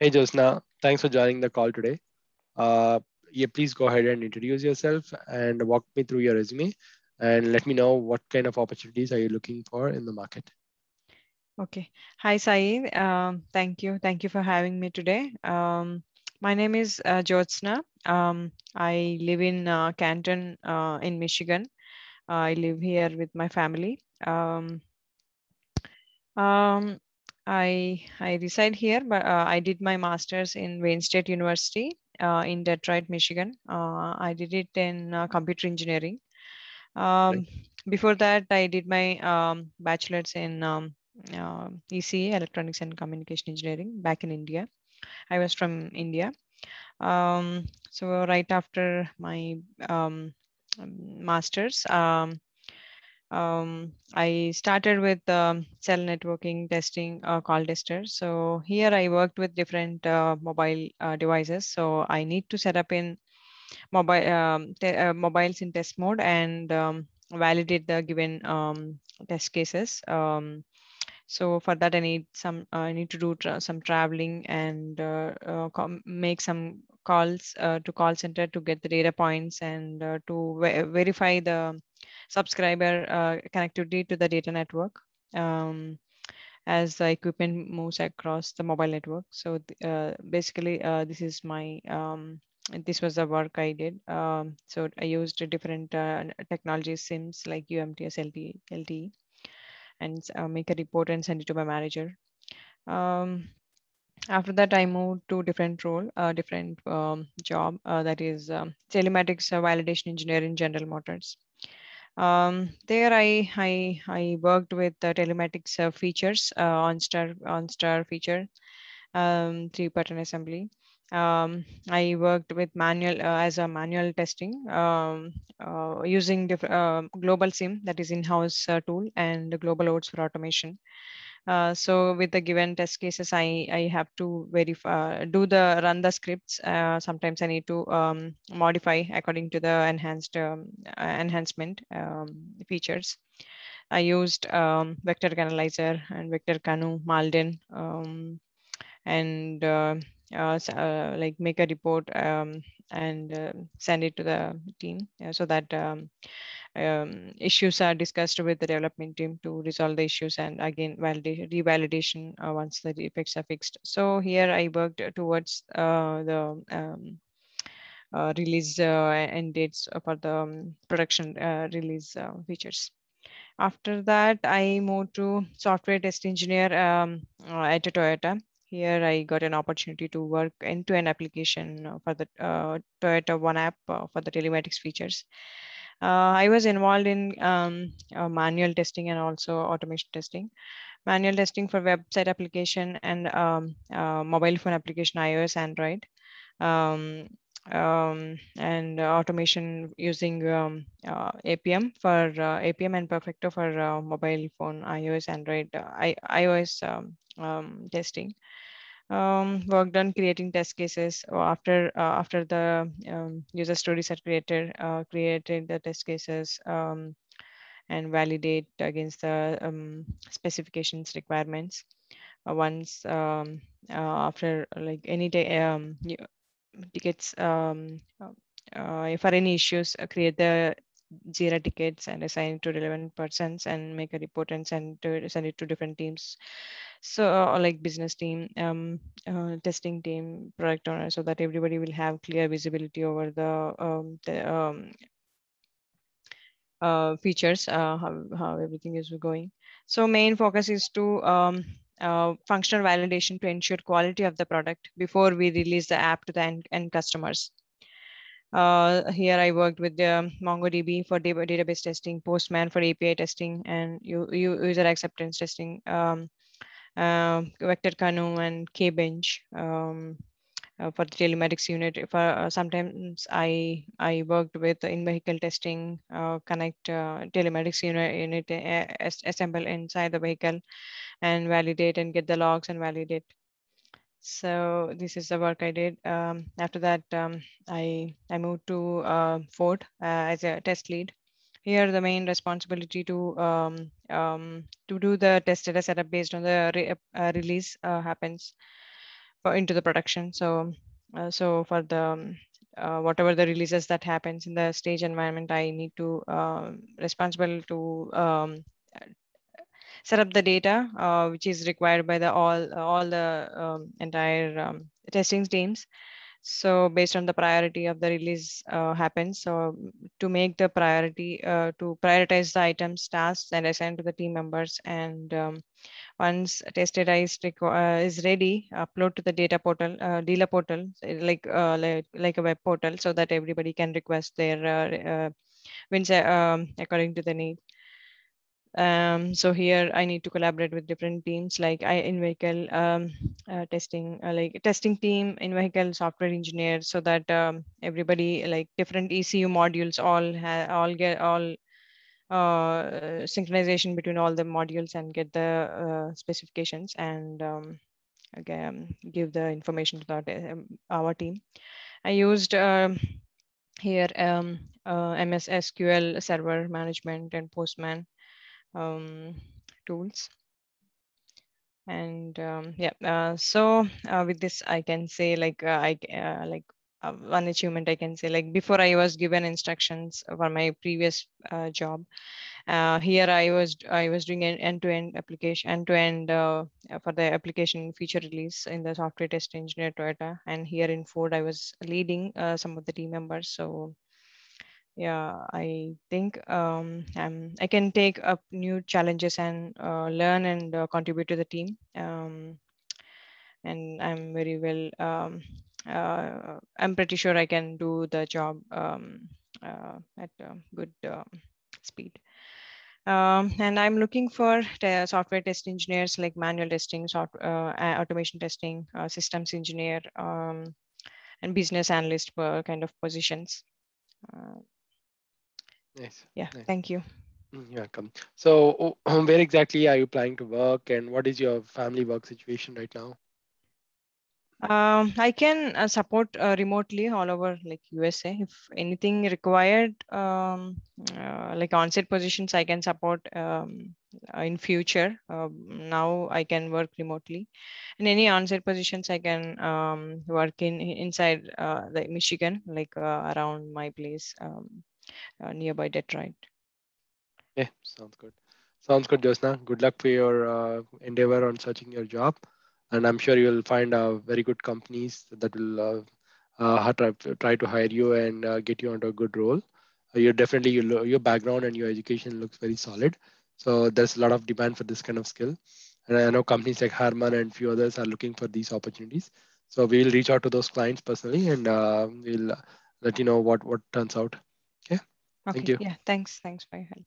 Hey, Josna. Thanks for joining the call today. Uh, yeah, please go ahead and introduce yourself and walk me through your resume and let me know what kind of opportunities are you looking for in the market. Okay. Hi, Saeed. Um, thank you. Thank you for having me today. Um, my name is uh, Jyothsna. Um, I live in uh, Canton uh, in Michigan. I live here with my family. Um, um, I I reside here, but uh, I did my master's in Wayne State University uh, in Detroit, Michigan. Uh, I did it in uh, computer engineering. Um, before that, I did my um, bachelor's in um, uh, ECE, Electronics and Communication Engineering, back in India. I was from India. Um, so right after my um, master's, um, um, I started with um, cell networking testing, uh, call tester. So here I worked with different uh, mobile uh, devices. So I need to set up in mobile um, uh, mobiles in test mode and um, validate the given um, test cases. Um, so for that, I need some. Uh, I need to do tra some traveling and uh, make some calls to call center to get the data points and to ve verify the subscriber uh, connectivity to the data network um, as the equipment moves across the mobile network. So basically, this is my um, this was the work I did. Um, so I used different uh, technology SIMs like UMTS, LTE, LTE and uh, make a report and send it to my manager. Um, after that, I moved to different role, uh, different um, job uh, that is um, telematics uh, validation engineer in General Motors. Um, there, I I I worked with the telematics uh, features uh, OnStar OnStar feature, um, three button assembly. Um, I worked with manual uh, as a manual testing um, uh, using uh, global sim that is in-house uh, tool and global oats for automation. Uh, so with the given test cases, I, I have to verify, do the run the scripts. Uh, sometimes I need to um, modify according to the enhanced um, enhancement um, features. I used um, vector CANalyzer and vector CANoe, Malden, um, and uh, uh, like make a report um, and uh, send it to the team so that um, um, issues are discussed with the development team to resolve the issues and again validation revalidation uh, once the defects are fixed. So here i worked towards uh, the um, uh, release and dates for the um, production release features. After that i moved to software test engineer um, at toyota here I got an opportunity to work end-to-end application uh, for the uh, Toyota One app uh, for the telematics features. Uh, I was involved in um, uh, manual testing and also automation testing. Manual testing for website application and um, uh, mobile phone application, iOS, Android. Um, um, and automation using um, uh, Appium for uh, Appium and Perfecto for uh, mobile phone, iOS, Android, I, iOS um, um, testing. Um, worked on creating test cases after uh, after the um, user stories are created, uh, created the test cases and validate against the specifications requirements. Uh, once um, uh, after like any day um, tickets um, uh, for any issues, uh, create the Jira tickets and assign it to relevant persons and make a report and send to send it to different teams. So uh, like business team, um, uh, testing team, product owner, so that everybody will have clear visibility over the, um, the um, uh, features, uh, how, how everything is going. So main focus is to um, uh, functional validation to ensure quality of the product before we release the app to the end, end customers. Uh, here I worked with the MongoDB for database testing, Postman for API testing, and user acceptance testing, um, uh, Vector CANoe and KBench um, uh, for the telematics unit. For uh, sometimes I I worked with in-vehicle testing, uh, connect uh, telematics unit, unit assemble inside the vehicle, and validate and get the logs and validate. So this is the work I did. Um, after that, um, I, I moved to uh, Ford uh, as a test lead. Here, the main responsibility to um, um, to do the test data setup based on the re uh, release uh, happens. Into the production. So uh, so for the um, uh, whatever the releases that happens in the stage environment, I need to um, responsible to um, set up the data uh, which is required by the all all the um, entire um, testing teams so based on the priority of the release uh, happens so to make the priority uh, to prioritize the items tasks and assign to the team members and once tested is, uh, is ready upload to the data portal uh, dealer portal like, uh, like like a web portal so that everybody can request their uh, VINs um, according to the need. Um, so here I need to collaborate with different teams like I in vehicle um, uh, testing, uh, like testing team, in vehicle software engineer, so that um, everybody like different ECU modules all all get all uh, synchronization between all the modules and get the uh, specifications and um, again give the information to um, our team. I used um, here um, uh, MS SQL server management and Postman um, tools. And um, yeah, uh, so uh, with this, I can say like uh, I uh, like uh, one achievement I can say like before I was given instructions for my previous uh, job. here I was I was doing an end-to-end -end application end-to-end -end, for the application feature release in the software test engineer Toyota, and here in Ford I was leading some of the team members. So yeah i think um, i can take up new challenges and uh, learn and uh, contribute to the team um, and i'm very well um, uh, i'm pretty sure i can do the job um, uh, at good um, speed um, and i'm looking for software test engineers like manual testing software uh, automation testing uh, systems engineer and business analyst kind of positions Nice. Yeah, nice. thank you. Mm, You're welcome. So, where exactly are you planning to work, and what is your family work situation right now? Um, I can uh, support uh, remotely all over like USA. If anything required, um, uh, like on-site positions, I can support um, in future. Um, now I can work remotely. and any on-site positions, I can um, work in inside uh, the Michigan, like uh, around my place. Uh, nearby Detroit. Yeah, sounds good. Sounds good, Josna. Good luck for your uh, endeavor on searching your job, and I'm sure you'll find uh, very good companies that will uh, uh, try, try to hire you and uh, get you onto a good role. you're definitely your your background and your education looks very solid, so there's a lot of demand for this kind of skill. And I know companies like Harman and few others are looking for these opportunities. So we'll reach out to those clients personally, and we'll let you know what what turns out. Okay. Thank you. Yeah. Thanks. Thanks for your help.